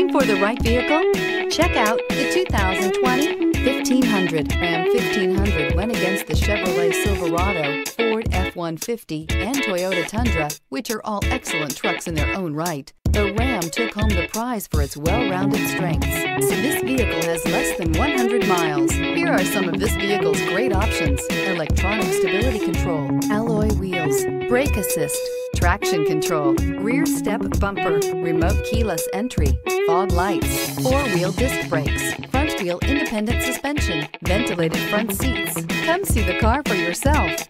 Looking for the right vehicle? Check out the 2020 1500. Ram 1500 went against the Chevrolet Silverado, Ford F-150, and Toyota Tundra, which are all excellent trucks in their own right. The Ram took home the prize for its well-rounded strengths. So this vehicle has less than 100 miles. Here are some of this vehicle's great options. Electronic stability control, alloy wheels, brake assist, traction control, rear step bumper, remote keyless entry, fog lights, four-wheel disc brakes, front wheel independent suspension, ventilated front seats. Come see the car for yourself.